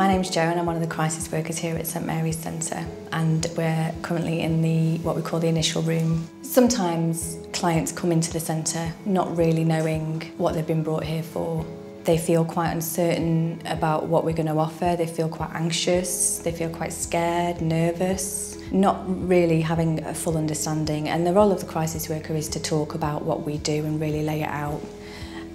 My name's Jo and I'm one of the crisis workers here at St Mary's Centre and we're currently in the what we call the initial room. Sometimes clients come into the centre not really knowing what they've been brought here for. They feel quite uncertain about what we're going to offer, they feel quite anxious, they feel quite scared, nervous, not really having a full understanding and the role of the crisis worker is to talk about what we do and really lay it out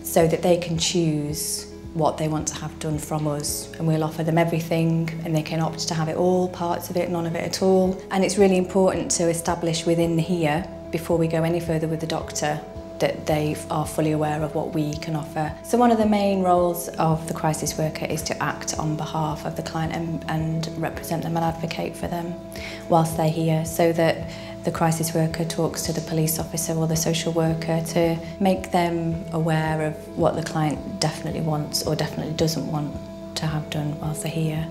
so that they can choose what they want to have done from us and we'll offer them everything and they can opt to have it all, parts of it, none of it at all. And it's really important to establish within here, before we go any further with the doctor, that they are fully aware of what we can offer. So one of the main roles of the crisis worker is to act on behalf of the client and, and represent them and advocate for them whilst they're here so that the crisis worker talks to the police officer or the social worker to make them aware of what the client definitely wants or definitely doesn't want to have done whilst they're here.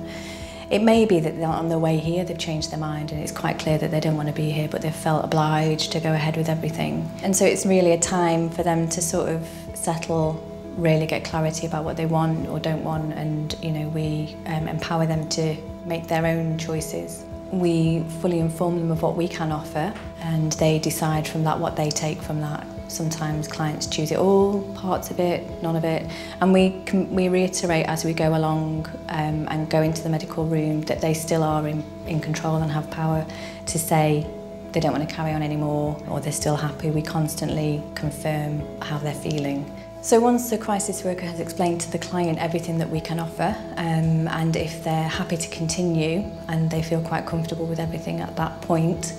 It may be that on the way here they've changed their mind and it's quite clear that they don't want to be here but they've felt obliged to go ahead with everything. And so it's really a time for them to sort of settle really get clarity about what they want or don't want and you know we um, empower them to make their own choices. we fully inform them of what we can offer and they decide from that what they take from that. Sometimes clients choose it all, parts of it, none of it, and we can, we reiterate as we go along um, and go into the medical room that they still are in, in control and have power to say they don't want to carry on anymore or they're still happy. We constantly confirm how they're feeling. So once the crisis worker has explained to the client everything that we can offer um, and if they're happy to continue and they feel quite comfortable with everything at that point,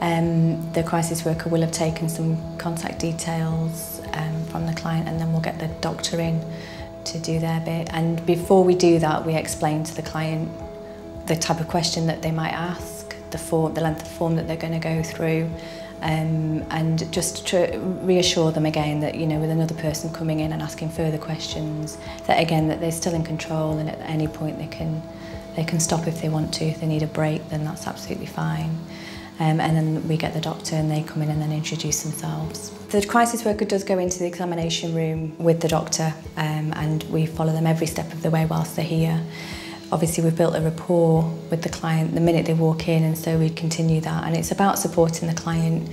um, the crisis worker will have taken some contact details um, from the client and then we'll get the doctor in to do their bit. And before we do that, we explain to the client the type of question that they might ask, the, form, the length of form that they're going to go through um, and just to reassure them again that, you know, with another person coming in and asking further questions, that again, that they're still in control and at any point they can, they can stop if they want to. If they need a break, then that's absolutely fine. Um, and then we get the doctor and they come in and then introduce themselves. The crisis worker does go into the examination room with the doctor um, and we follow them every step of the way whilst they're here. obviously we've built a rapport with the client the minute they walk in and so we continue that and it's about supporting the client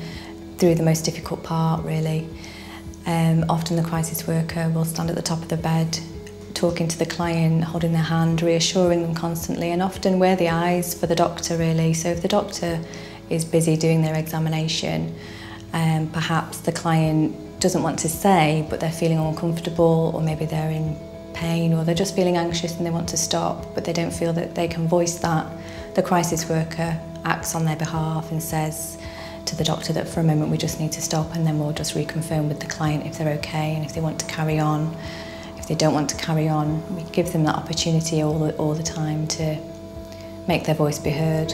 through the most difficult part really. Um, often the crisis worker will stand at the top of the bed talking to the client, holding their hand, reassuring them constantly and often we're the eyes for the doctor really. So if the doctor is busy doing their examination, um, perhaps the client doesn't want to say but they're feeling uncomfortable or maybe they're in pain or they're just feeling anxious and they want to stop but they don't feel that they can voice that, the crisis worker acts on their behalf and says to the doctor that for a moment we just need to stop and then we'll just reconfirm with the client if they're okay and if they want to carry on. If they don't want to carry on, we give them that opportunity all the, all the time to make their voice be heard.